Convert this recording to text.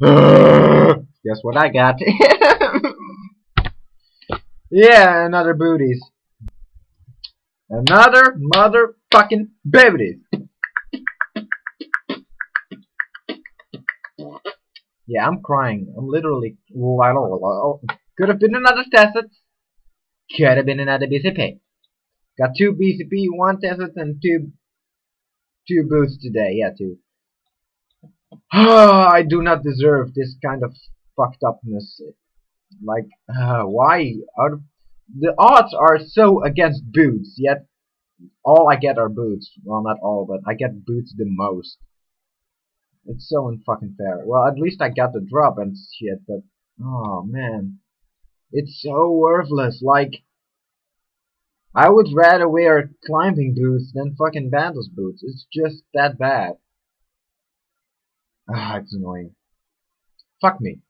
Guess what I got? yeah, another booties. Another motherfucking booties. Yeah, I'm crying. I'm literally. Oh, Could have been another Tasset. Could have been another BCP. Got two BCP, one Tasset, and two two boosts today. Yeah, two. I do not deserve this kind of fucked upness. Like, uh, why? Are the odds are so against boots, yet all I get are boots. Well, not all, but I get boots the most. It's so unfucking fair. Well, at least I got the drop and shit, but oh man, it's so worthless. Like, I would rather wear climbing boots than fucking Bandos boots. It's just that bad. Ah, it's annoying. Fuck me.